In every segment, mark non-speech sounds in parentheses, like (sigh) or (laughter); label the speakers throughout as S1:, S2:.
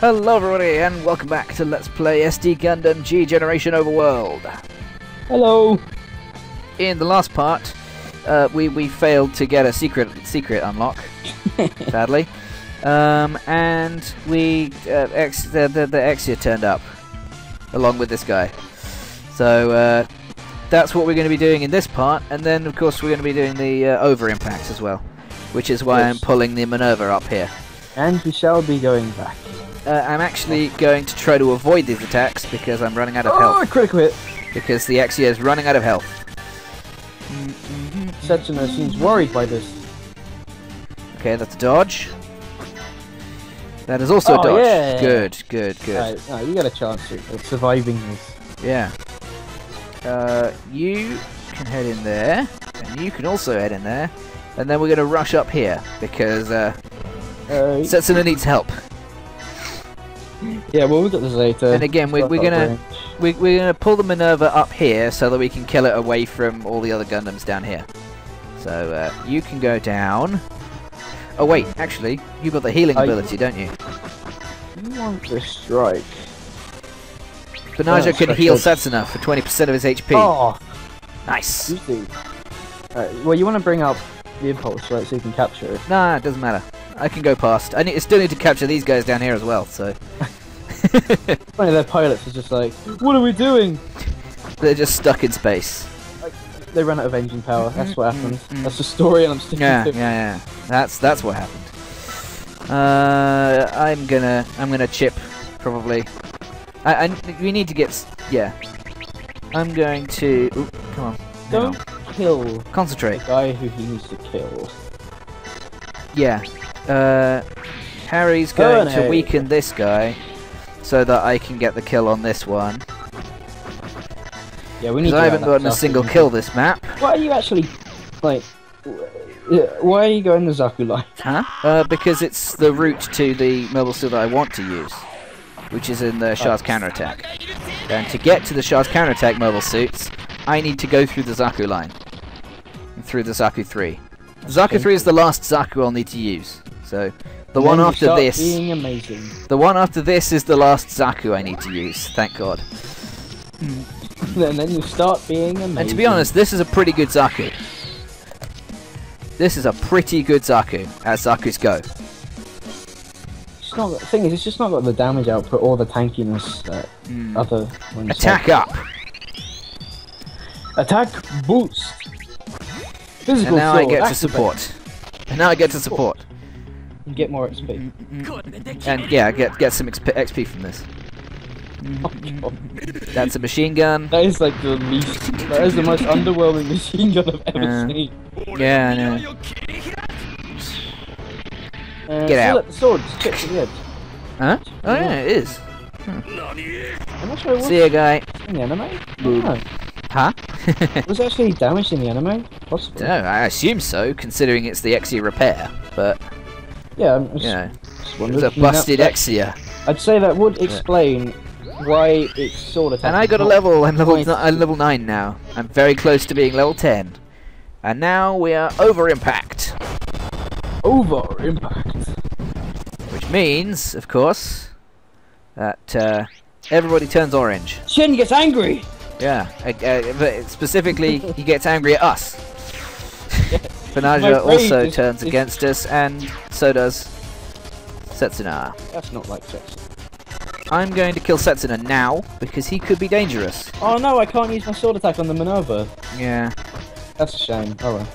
S1: Hello everybody and welcome back to Let's Play SD Gundam G Generation Overworld.
S2: Hello.
S1: In the last part, uh, we, we failed to get a secret secret unlock, (laughs) sadly. Um, and we uh, ex the, the, the Exia turned up, along with this guy. So uh, that's what we're going to be doing in this part, and then of course we're going to be doing the uh, over impacts as well, which is why
S2: Yes.
S1: I'm pulling the Minerva up here.
S2: And we shall be going back.
S1: Uh, I'm actually going to try to avoid these attacks because I'm running out of
S2: Oh,
S1: health.
S2: critical hit.
S1: Because the Exia is running out of health.
S2: Setsuna seems worried by this.
S1: Okay, that's a dodge. That is also a
S2: Oh,
S1: dodge.
S2: yeah.
S1: Good, good, good.
S2: Right, you got a chance of surviving this.
S1: Yeah. Uh, you can head in there, and you can also head in there, and then we're going to rush up here because uh,
S2: Uh,
S1: Setsuna needs help.
S2: yeah, well, we got the Zeta.
S1: And again, we-
S2: Got
S1: we're gonna- we're going to pull the Minerva up here so that we can kill it away from all the other Gundams down here. So uh, you can go down. Oh wait, actually, you've got the healing
S2: I-
S1: ability, don't you?
S2: You want to strike.
S1: Banagher
S2: Yeah,
S1: can heal. Setsuna for 20% of his HP.
S2: Oh,
S1: Nice.
S2: Alright, well, you want to bring up the impulse, right, so you can capture it.
S1: Nah, it doesn't matter. I can go past. I need, still need to capture these guys down here as well, so. (laughs)
S2: One of their pilots is just like, what are we doing?
S1: They're just stuck in space.
S2: They ran out of engine power. That's what
S1: Mm,
S2: happened.
S1: mm, mm.
S2: That's the story, and I'm sticking
S1: Yeah,
S2: to
S1: yeah,
S2: it.
S1: yeah. That's that's what happened. Uh, I'm gonna I'm gonna chip probably. I, I we need to get yeah. I'm going to ooh, come on.
S2: Don't
S1: on.
S2: kill the
S1: concentrate.
S2: guy who he needs to kill.
S1: Yeah. Uh, Harry's going to weaken this guy so that I can get the kill on this one.
S2: Yeah, we need to
S1: I haven't gotten a single
S2: in.
S1: kill this map.
S2: Why are you actually like? Why are you going the Zaku line? (laughs)
S1: Huh? Uh, because it's the route to the mobile suit that I want to use, which is in the Char's counterattack. And to get to the Char's counterattack mobile suits, I need to go through the Zaku line. And through the Zaku 3. Zaku
S2: Okay.
S1: 3 is the last Zaku I'll need to use. So, the one after this...
S2: Being amazing.
S1: The one after this is the last Zaku I need to use, thank god. (laughs)
S2: and then you start being amazing.
S1: And to be honest, this is a pretty good Zaku. This is a pretty good Zaku, as Zakus go.
S2: it's not. The thing is, it's just not got the damage output or the tankiness that
S1: Mm.
S2: other ones.
S1: Attack
S2: have.
S1: up!
S2: Attack boost. Physical
S1: And now I get to support. And now I get to support.
S2: You get more XP.
S1: And yeah, get get some XP, XP from this.
S2: Oh,
S1: That's a machine gun.
S2: That is like the least. That is the most underwhelming (laughs) machine gun I've ever
S1: Uh,
S2: seen.
S1: Yeah, I know.
S2: Uh,
S1: get out.
S2: at the sword, just chip to the edge.
S1: Huh? Oh yeah, it is.
S2: I'm not sure it was
S1: See ya, guy.
S2: in the anime.
S1: Boop.
S2: No.
S1: Huh? (laughs)
S2: Was actually damaged in the anime? Possibly.
S1: no, I assume so, considering it's the Exia repair. But
S2: Yeah, I'm just,
S1: know,
S2: just
S1: it
S2: wondered.
S1: was a
S2: I mean, that-
S1: busted
S2: that-
S1: Exia.
S2: I'd say that would explain why it's sword attack.
S1: And I got a level. I'm level. I'm level nine now. I'm very close to being level ten. And now we are over impact,
S2: over impact.
S1: which means, of course, that uh, everybody turns orange.
S2: Shin gets angry.
S1: Yeah, uh, uh, but specifically, he gets angry at us.
S2: Banagher
S1: also
S2: is-
S1: turns
S2: is-
S1: against us, and so does Setsuna.
S2: That's not like sex.
S1: I'm going to kill Setsuna now, because he could be dangerous.
S2: Oh no, I can't use my sword attack on the Minerva.
S1: Yeah.
S2: That's a shame. Oh well.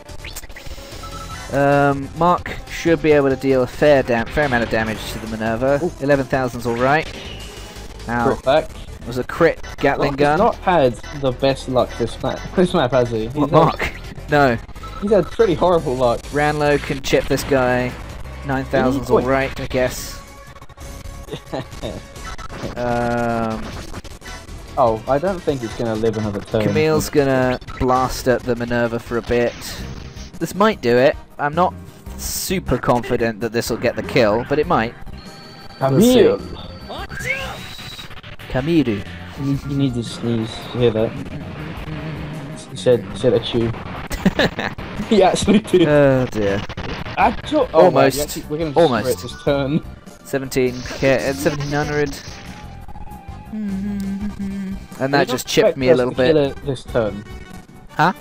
S1: Um, Mark should be able to deal a fair, dam- fair amount of damage to the Minerva.
S2: Ooh.
S1: 11,000's alright. Now,
S2: back.
S1: it was a crit Gatling
S2: Mark
S1: gun.
S2: not had the best luck this map. (laughs) This map has he? He's
S1: What,
S2: had,
S1: Mark? No.
S2: He's had pretty horrible luck.
S1: Ranlo can chip this guy. 9000's alright, I guess. Um,
S2: oh, I don't think it's gonna live another turn.
S1: Camille's gonna blast at the Minerva for a bit. This might do it. I'm not super confident that this will get the kill, but it might.
S2: Camille.
S1: Kamiru.
S2: You, need- you need to sneeze. You hear that? Said, said a chew. (laughs) he actually did.
S1: oh dear.
S2: Oh,
S1: almost.
S2: you actually- we're gonna
S1: Almost.
S2: almost. this turn.
S1: 17 K, uh, 1700. And that just chipped me a little bit.
S2: This turn.
S1: Huh?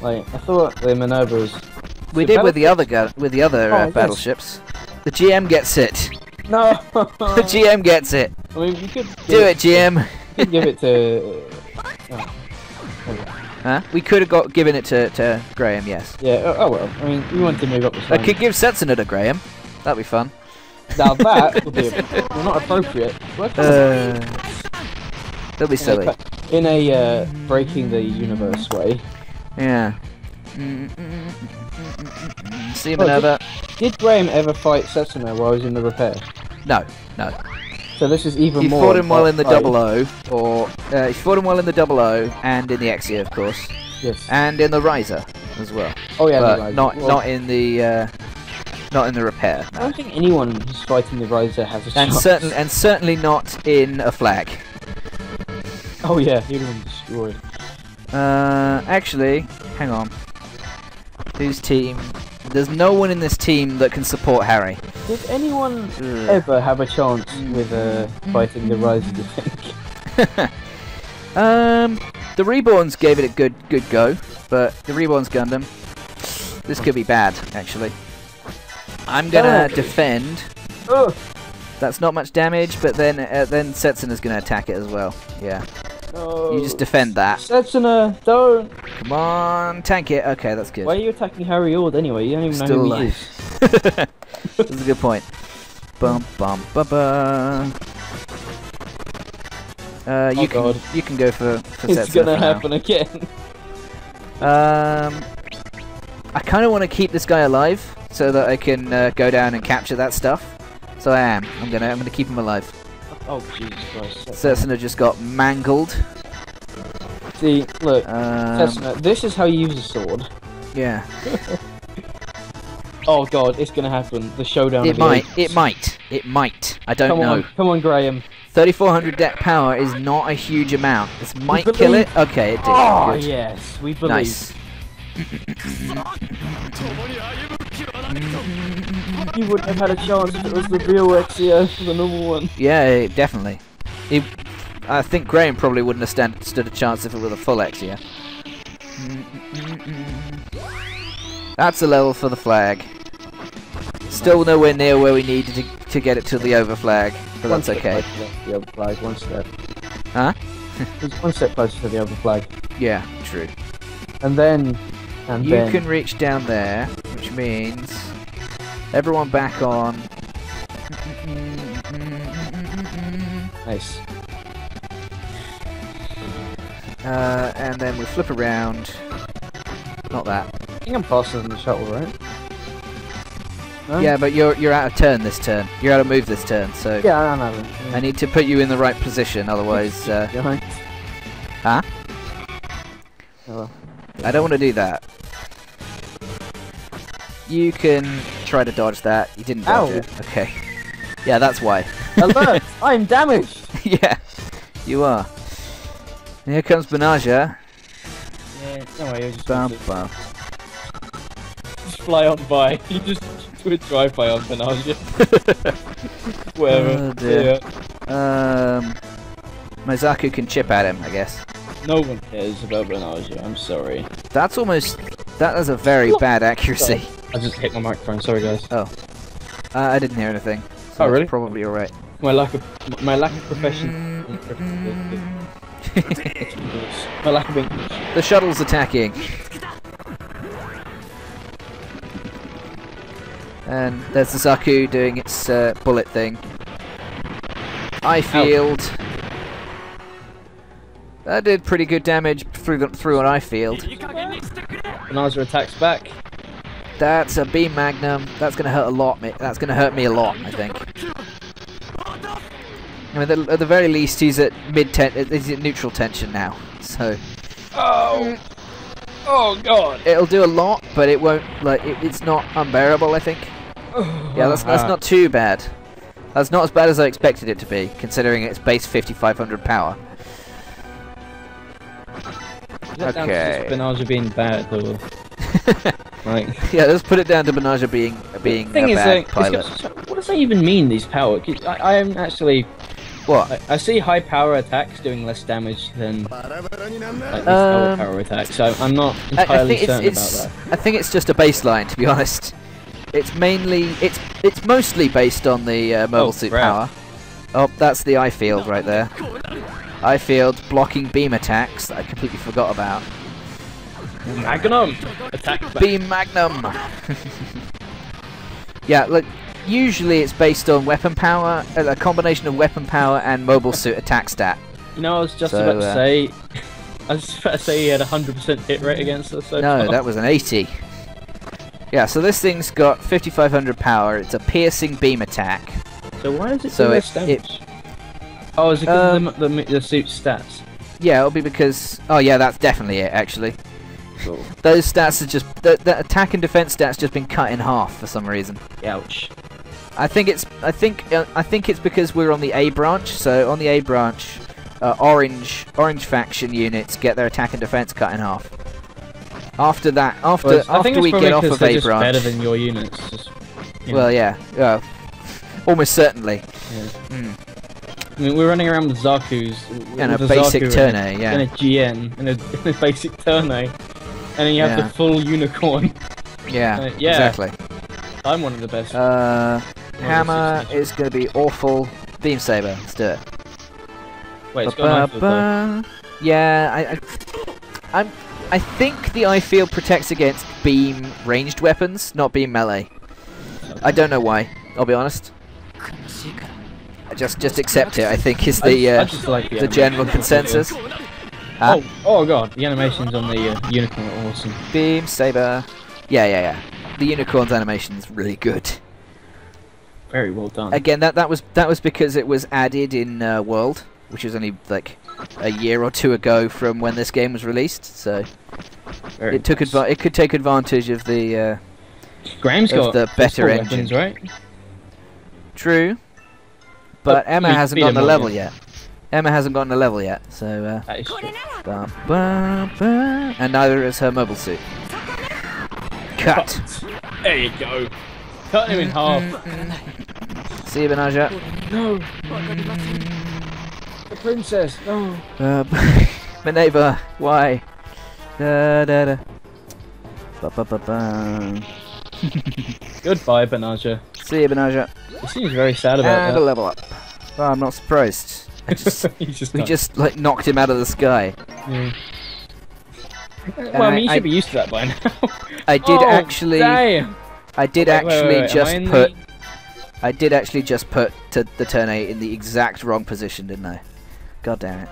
S2: Like I thought the Minerva was.
S1: We did with the other gu- with the other
S2: Oh,
S1: uh,
S2: yes.
S1: battleships. The GM gets it.
S2: No. (laughs)
S1: The GM gets it.
S2: I mean, we could
S1: Do it, GM.
S2: give it to. (laughs) Uh, oh,
S1: Huh? We could have got given it to, to Graham. Yes.
S2: yeah. Oh, oh well. I mean, we want to move up the
S1: I could give Setsuna to Graham. That'd be fun.
S2: Now that (laughs) would be a, well, not appropriate.
S1: Uh, that'd be
S2: in a,
S1: silly.
S2: in a uh, breaking the universe way.
S1: Yeah. See you,
S2: Oh,
S1: Minerva.
S2: Did Graham ever fight Setsuna while he was in the repair?
S1: No, no.
S2: So this is even
S1: You
S2: more.
S1: fought him well in the
S2: fight.
S1: double O, or uh, you fought him well in the double O, and in the Exia, of course,
S2: Yes.
S1: and in the Riser as well.
S2: oh yeah.
S1: but
S2: the Riser.
S1: not
S2: Well,
S1: not in the uh, not in the repair.
S2: I don't think anyone who's fighting the Riser has a
S1: And certainly and certainly not in a flag.
S2: Oh yeah, he'd have been destroyed.
S1: Uh, actually, hang on. Whose team? There's no one in this team that can support Harry.
S2: Did anyone
S1: Ugh.
S2: ever have a chance with uh, fighting the Rise? Do you think?
S1: um, the Reborns gave it a good good go, but the Reborns Gundam. This could be bad, actually. I'm gonna
S2: Oh.
S1: defend.
S2: Oh
S1: That's not much damage, but then uh, then Setsuna's gonna attack it as well. Yeah,
S2: no!
S1: you just defend that.
S2: Setsuna, don't!
S1: Come on, tank it. Okay, that's good.
S2: Why are you attacking Harry Ord anyway? You don't even know
S1: Still
S2: who
S1: alive.
S2: he is.
S1: That's a good point. Bum bum ba ba. Uh, you
S2: Oh,
S1: can
S2: God.
S1: you can go for for
S2: It's gonna
S1: for now.
S2: happen again.
S1: Um, I kind of want to keep this guy alive so that I can uh, go down and capture that stuff. So I am. I'm gonna I'm gonna keep him alive.
S2: Oh Jesus Christ!
S1: Setsuna just got mangled.
S2: See, look,
S1: Um,
S2: Setsuna, this is how you use a sword.
S1: yeah, (laughs)
S2: Oh God, it's gonna happen. The showdown.
S1: it might. It might. It might. I don't
S2: Come
S1: know.
S2: on, come on, Graham.
S1: 3400 deck power is not a huge amount. This might
S2: believe-
S1: kill it. Okay, it did.
S2: Oh
S1: Good.
S2: yes, we believe.
S1: Nice.
S2: You wouldn't have had a chance if it was the real Exia, the normal one.
S1: Yeah, definitely. He, I think Graham probably wouldn't have stand, stood a chance if it was a full Exia. That's a level for the flag. Still nowhere near where we needed to, to get it to the over flag, but
S2: One
S1: that's okay.
S2: The other flag, one step.
S1: Huh?
S2: It's one step closer to the other flag, (laughs)
S1: Yeah, true.
S2: and then, and
S1: You
S2: then.
S1: can reach down there, which means everyone back on.
S2: Nice.
S1: Uh, and then we flip around. Not that.
S2: I think I'm faster than the shuttle, right? No?
S1: Yeah, but you're you're out of turn this turn. You're out of move this turn, so
S2: Yeah, I know. Yeah.
S1: I need to put you in the right position. Otherwise, (laughs) uh,
S2: Behind.
S1: Huh?
S2: Oh, well.
S1: I don't want to do that. You can try to dodge that. You didn't dodge
S2: Ow.
S1: it. Okay. Yeah, that's why.
S2: Alert! (laughs) I'm damaged!
S1: yeah, you are. And here comes Banagher.
S2: Yeah, no way, just,
S1: Bum, bum.
S2: just fly on by. (laughs) You just do a drive-by on Banagher. (laughs) Wherever.
S1: Oh.
S2: Yeah.
S1: Um, Mizaku can chip at him, I guess.
S2: No one cares about Banagher, I'm sorry.
S1: That's almost. That is a very bad accuracy.
S2: I just hit my microphone, sorry guys.
S1: Uh, I didn't hear anything. So
S2: Oh, really?
S1: Probably alright.
S2: My lack of my lack of profession. (laughs) my lack of English.
S1: The shuttle's attacking. (laughs) And there's the Zaku doing its uh, bullet thing. I-field. That did pretty good damage through the, through an I-field.
S2: Benagia attacks back.
S1: That's a beam magnum. That's gonna hurt a lot. Me. That's gonna hurt me a lot. I think. I mean, the, at the very least, he's at mid ten. He's at neutral tension now. So
S2: Oh! Oh god!
S1: it'll do a lot, but it won't. Like it, it's not unbearable. I think. Yeah, that's that's not too bad. That's not as bad as I expected it to be, considering its base 5500 power.
S2: Is that down to
S1: Okay.
S2: just Banagher being bad or (laughs) like?
S1: yeah, let's put it down to Banagher being being
S2: thing
S1: a
S2: is,
S1: bad
S2: like, it's
S1: pilot.
S2: got what does that even mean? These power? I, I am actually.
S1: What?
S2: I, I see high power attacks doing less damage than like these
S1: Um,
S2: power attacks. So I'm not
S1: I, I
S2: entirely
S1: think it's,
S2: certain
S1: it's
S2: about
S1: I think it's just a baseline, to be honest. It's mainly it's it's mostly based on the uh, mobile
S2: Oh,
S1: suit
S2: crap.
S1: power. Oh, that's the I-field right there. I-field blocking beam attacks that I completely forgot about.
S2: Magnum attack. back.
S1: Beam Magnum. (laughs) yeah, look. Usually it's based on weapon power, uh, a combination of weapon power and mobile suit attack stat.
S2: You know, I was just
S1: So,
S2: about to
S1: uh,
S2: say. (laughs) I was about to say he had a hundred percent hit rate against us. So
S1: No,
S2: far.
S1: that was an 80. Yeah, so this thing's got 5500 power. It's a piercing beam attack.
S2: So why does it
S1: So
S2: do
S1: it- it-
S2: oh, is it because
S1: Um,
S2: of the, the, the suit stats?
S1: Yeah, it'll be because. Oh, yeah, that's definitely it. Actually,
S2: Cool.
S1: those stats are just the, the attack and defense stats just been cut in half for some reason.
S2: Ouch.
S1: I think it's. I think. Uh, I think it's because we're on the A branch. So on the A branch, uh, orange orange faction units get their attack and defense cut in half. After that, after
S2: Well,
S1: after we get off of A branch.
S2: better than your units. Just, you know,
S1: Well, yeah, yeah, (laughs) almost certainly.
S2: yeah.
S1: Mm.
S2: I mean, we're running around with Zaku's
S1: And a
S2: with
S1: basic
S2: Zaku
S1: turn
S2: and
S1: A,
S2: a- and
S1: yeah,
S2: a GN and a, (laughs) and a basic turn A, and then you have
S1: Yeah.
S2: the full unicorn.
S1: yeah, (laughs)
S2: uh, yeah.
S1: exactly.
S2: I'm one of the best.
S1: Uh, hammer
S2: is-
S1: going to be awful. Beam saber, let's do it.
S2: Wait, it's got an I-field, though.
S1: Ba-ba-ba. Yeah, I, I, I'm. I think the I-field protects against beam ranged weapons, not beam melee. I don't know why. I'll be honest. I just just accept it. I think is the uh,
S2: like
S1: the general consensus. Ah.
S2: Oh, oh god, the animations on the uh, unicorn are awesome.
S1: Beam saber. Yeah, yeah, yeah. The unicorn's animation is really good.
S2: Very well done.
S1: Again, that that was that was because it was added in uh, World, which was only like a year or two ago from when this game was released. So
S2: Very
S1: it took
S2: nice.
S1: adva- it could take advantage of the uh,
S2: Graham's
S1: of
S2: got
S1: the better
S2: pistol
S1: engine.
S2: weapons, right?
S1: true, but
S2: Oh,
S1: Emma hasn't
S2: beat
S1: gotten
S2: him
S1: a
S2: on
S1: level yet. Emma hasn't gotten a level yet, so uh,
S2: That is true.
S1: ba, ba, ba, and neither is her mobile suit. Cut.
S2: There you go. Cut him in half.
S1: See you, Banagher.
S2: No. The princess. No.
S1: Uh, (laughs) my neighbor, why? Da da da. Ba ba ba ba. (laughs)
S2: Goodbye, Banagher.
S1: See you, Banagher.
S2: He seems very sad about
S1: And a level up. Oh, I'm not surprised. (laughs) Just,
S2: just
S1: we
S2: not-
S1: just like knocked him out of the sky.
S2: Yeah. Well, I mean, you
S1: I-
S2: should be used to that by now.
S1: I did
S2: Oh,
S1: actually.
S2: Damn.
S1: I did
S2: Wait, wait,
S1: actually
S2: wait, wait, am
S1: just
S2: in
S1: put.
S2: the-
S1: I did actually just put to the turn eight in the exact wrong position, didn't I? God damn it.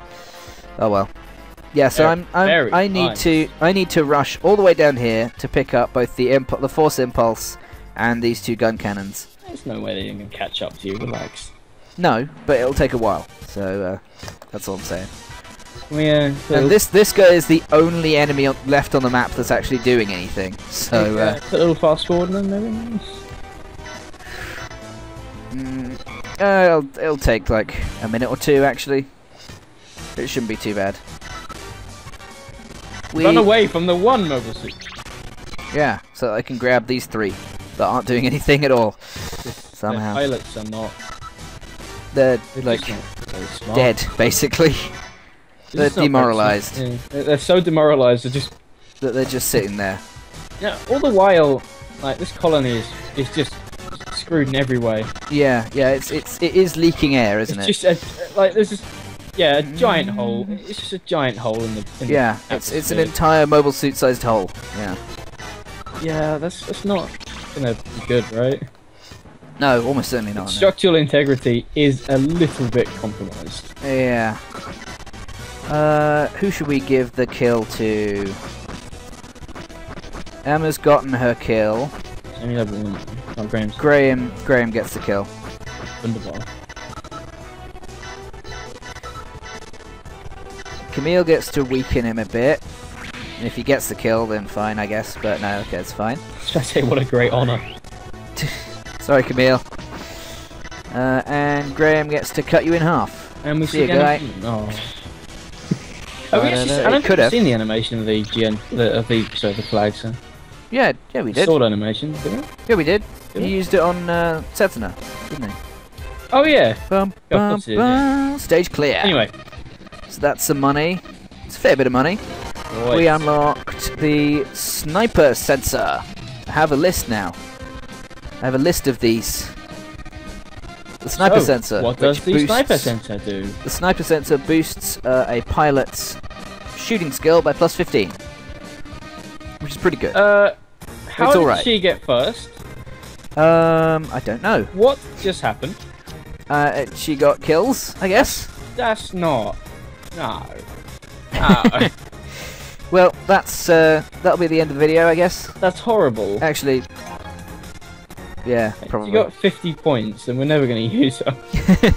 S1: Oh well. Yeah, so I'm, I'm I need
S2: nice.
S1: to I need to rush all the way down here to pick up both the imp- the force impulse and these two gun cannons.
S2: There's no way they can catch up to you. Relax.
S1: No, but it'll take a while. So uh, that's all I'm saying.
S2: We, uh,
S1: And this this guy is the only enemy on, left on the map that's actually doing anything. So uh,
S2: a little fast forward and then maybe.
S1: mm, uh, it'll, it'll take like a minute or two actually. It shouldn't be too bad. We,
S2: Run away from the one mobile suit.
S1: Yeah, so I can grab these three that aren't doing anything at all. (laughs) Somehow
S2: pilots are not.
S1: they're like
S2: just not very smart.
S1: dead, basically. (laughs)
S2: They're
S1: They're
S2: just not very smart.
S1: demoralised.
S2: Yeah. They're- They're so demoralized. They're just.
S1: that they're just sitting there.
S2: Yeah. All the while, like this colony is is just screwed in every way.
S1: Yeah, yeah, it's it's it is leaking air, isn't
S2: it's
S1: it?
S2: just a, like there's just yeah a giant hole. It's just a giant hole in the. In
S1: Yeah,
S2: the
S1: it's it's an entire mobile suit-sized hole. Yeah.
S2: Yeah, that's that's not gonna be good, right?
S1: No, almost certainly not. no.
S2: Structural integrity is a little bit compromised.
S1: Yeah. Uh, who should we give the kill to? Emma's gotten her kill.
S2: Any level one, oh, Graham's
S1: Graham Graham gets the kill.
S2: wonderful.
S1: Camille gets to weaken him a bit. And if he gets the kill, then fine, I guess. But no, okay, it's fine. (laughs)
S2: I say what a great honor. (laughs)
S1: Sorry, Camille. Uh, and Graham gets to cut you in half.
S2: And we
S1: See
S2: see
S1: you, guy.
S2: again. Oh. (laughs)
S1: I
S2: Have we actually
S1: know,
S2: I don't think
S1: could
S2: I've seen the animation of the GN, the, of the sorry, the flags. Huh?
S1: Yeah, yeah, we did.
S2: Sword animation, didn't we?
S1: Yeah, we did.
S2: Did
S1: He
S2: we?
S1: used it on uh, Setsuna, didn't he?
S2: Oh yeah.
S1: Bum,
S2: Yeah,
S1: bum,
S2: did,
S1: bum. Stage clear.
S2: Anyway.
S1: So that's some money. It's a fair bit of money.
S2: Right.
S1: We unlocked the sniper sensor. I have a list now. I have a list of these. The sniper
S2: So,
S1: sensor.
S2: What does the
S1: boosts-
S2: sniper sensor do?
S1: The sniper sensor boosts uh, a pilot's shooting skill by plus 15. Which is pretty good.
S2: Uh, how
S1: It's
S2: did
S1: alright.
S2: she get first?
S1: Um, I don't know.
S2: What just happened?
S1: Uh, she got kills, I guess.
S2: That's not. No. No. (laughs)
S1: Well, that's uh, that'll be the end of the video, I guess.
S2: That's horrible.
S1: Actually, yeah, probably.
S2: You got 50 points, and we're never going (laughs) to use them.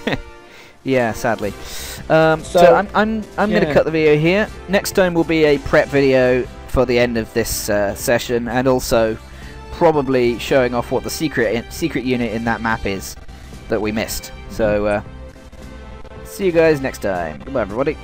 S2: (laughs)
S1: yeah, sadly. Um, so,
S2: So,
S1: I'm I'm I'm
S2: yeah.
S1: gonna cut the video here. Next time will be a prep video for the end of this uh, session, and also probably showing off what the secret secret unit in that map is that we missed. So uh, see you guys next time. Goodbye, everybody.